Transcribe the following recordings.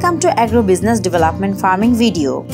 welcome to Agro-Business Development Farming video.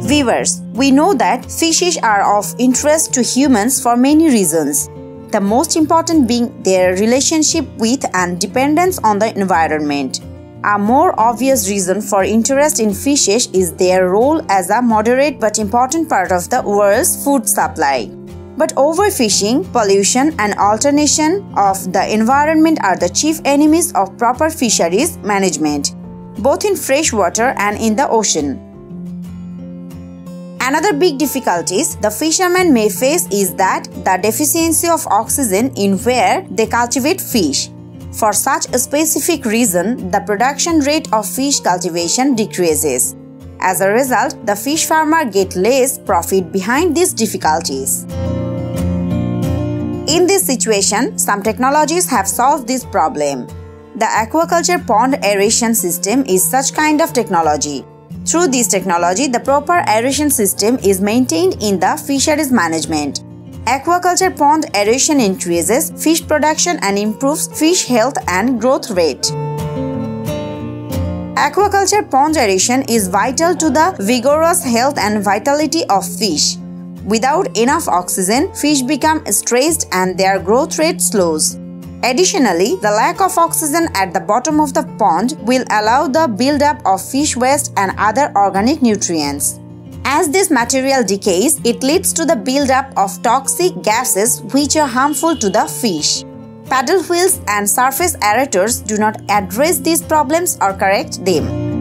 Viewers, we know that fishes are of interest to humans for many reasons. The most important being their relationship with and dependence on the environment. A more obvious reason for interest in fishes is their role as a moderate but important part of the world's food supply. But overfishing, pollution, and alternation of the environment are the chief enemies of proper fisheries management, both in fresh water and in the ocean. Another big difficulties the fishermen may face is that the deficiency of oxygen in where they cultivate fish. For such a specific reason, the production rate of fish cultivation decreases. As a result, the fish farmer get less profit behind these difficulties. In this situation, some technologies have solved this problem. The aquaculture pond aeration system is such kind of technology. Through this technology, the proper aeration system is maintained in the fisheries management. Aquaculture pond aeration increases fish production and improves fish health and growth rate. Aquaculture pond aeration is vital to the vigorous health and vitality of fish. Without enough oxygen, fish become stressed and their growth rate slows. Additionally, the lack of oxygen at the bottom of the pond will allow the buildup of fish waste and other organic nutrients. As this material decays, it leads to the buildup of toxic gases which are harmful to the fish. Paddle wheels and surface aerators do not address these problems or correct them.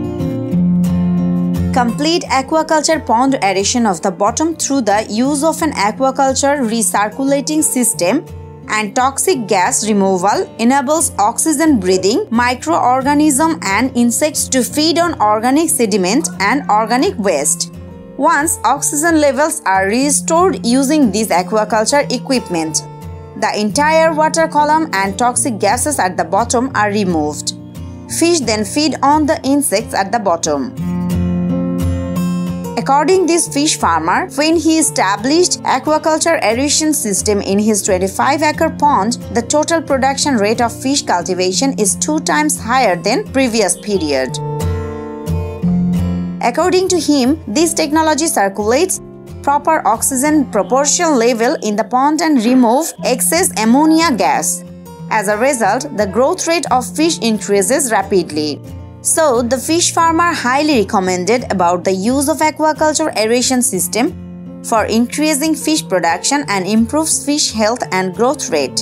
Complete aquaculture pond aeration of the bottom through the use of an aquaculture recirculating system and toxic gas removal enables oxygen breathing microorganism and insects to feed on organic sediment and organic waste. Once oxygen levels are restored using this aquaculture equipment, the entire water column and toxic gases at the bottom are removed. Fish then feed on the insects at the bottom. According to this fish farmer, when he established aquaculture aeration system in his 25-acre pond, the total production rate of fish cultivation is two times higher than previous period. According to him, this technology circulates proper oxygen proportion level in the pond and remove excess ammonia gas. As a result, the growth rate of fish increases rapidly. So, the fish farmer highly recommended about the use of aquaculture aeration system for increasing fish production and improves fish health and growth rate.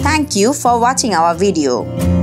Thank you for watching our video.